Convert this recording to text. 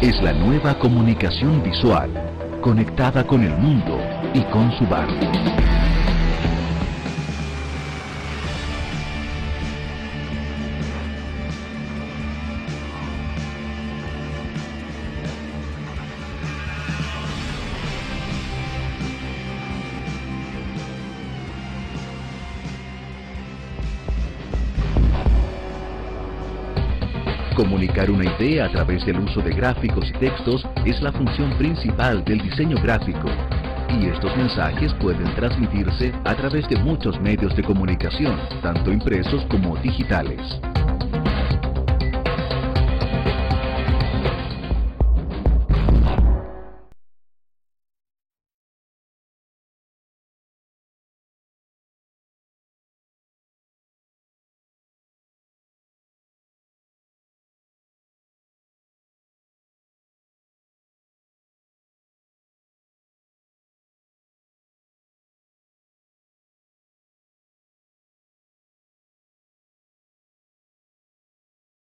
es la nueva comunicación visual, conectada con el mundo y con su barrio. Comunicar una idea a través del uso de gráficos y textos es la función principal del diseño gráfico. Y estos mensajes pueden transmitirse a través de muchos medios de comunicación, tanto impresos como digitales.